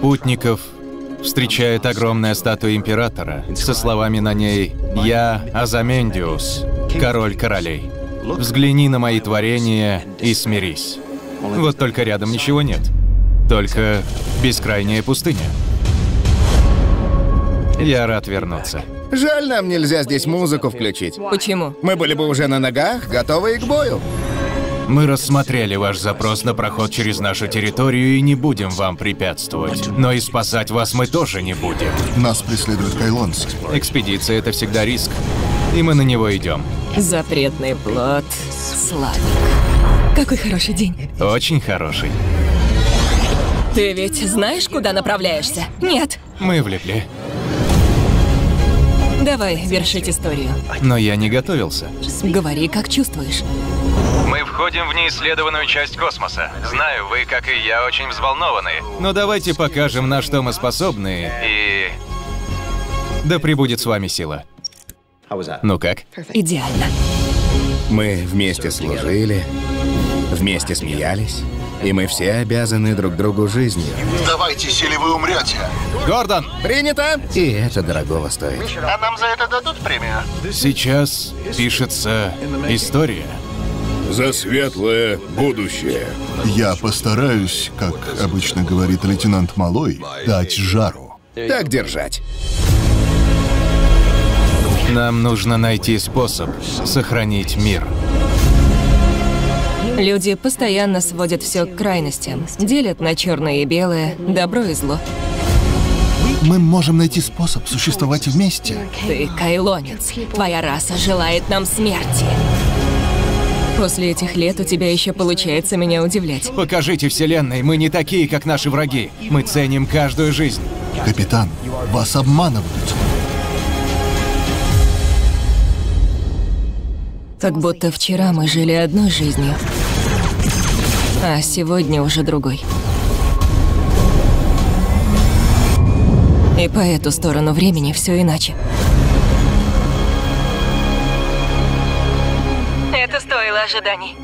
Путников встречает огромная статуя императора со словами на ней «Я Азамендиус, король королей. Взгляни на мои творения и смирись». Вот только рядом ничего нет. Только бескрайняя пустыня. Я рад вернуться. Жаль, нам нельзя здесь музыку включить. Почему? Мы были бы уже на ногах, готовые к бою. Мы рассмотрели ваш запрос на проход через нашу территорию и не будем вам препятствовать. Но и спасать вас мы тоже не будем. Нас преследуют кайлонцы. Экспедиция — это всегда риск. И мы на него идем. Запретный плод. Славик. Какой хороший день. Очень хороший. Ты ведь знаешь, куда направляешься? Нет. Мы влепли. Давай вершить историю. Но я не готовился. Говори, как чувствуешь. Мы входим в неисследованную часть космоса. Знаю, вы, как и я, очень взволнованы. Но давайте покажем, на что мы способны, и... Да пребудет с вами сила. Ну как? Идеально. Мы вместе служили, вместе смеялись, и мы все обязаны друг другу жизнью. Давайте, или вы умрете. Гордон! Принято! И это дорогого стоит. А нам за это дадут премию? Сейчас пишется история. За светлое будущее. Я постараюсь, как обычно говорит лейтенант Малой, дать жару. Так держать. Нам нужно найти способ сохранить мир. Люди постоянно сводят все к крайностям. Делят на черное и белое, добро и зло. Мы можем найти способ существовать вместе. Ты кайлонец. Твоя раса желает нам смерти. После этих лет у тебя еще получается меня удивлять. Покажите Вселенной, мы не такие, как наши враги. Мы ценим каждую жизнь. Капитан, вас обманывают. Как будто вчера мы жили одной жизнью, а сегодня уже другой. И по эту сторону времени все иначе. Это стоило ожиданий.